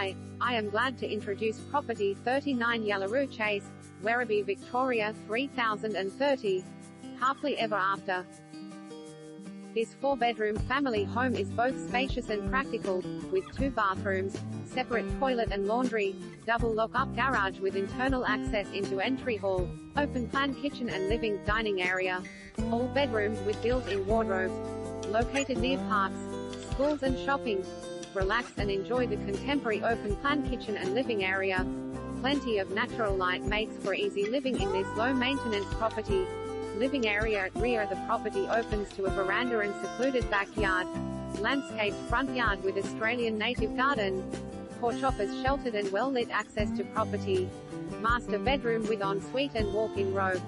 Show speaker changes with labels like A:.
A: Hi, I am glad to introduce property 39 Yallaroo Chase, Werribee, Victoria 3030. Happily ever after. This four-bedroom family home is both spacious and practical, with two bathrooms, separate toilet and laundry, double lock-up garage with internal access into entry hall, open-plan kitchen and living, dining area. All bedrooms with built-in wardrobes. Located near parks, schools and shopping. Relax and enjoy the contemporary open-plan kitchen and living area. Plenty of natural light makes for easy living in this low-maintenance property. Living area at rear of the property opens to a veranda and secluded backyard. Landscaped front yard with Australian native garden. Porch offers sheltered and well-lit access to property. Master bedroom with ensuite and walk-in robe.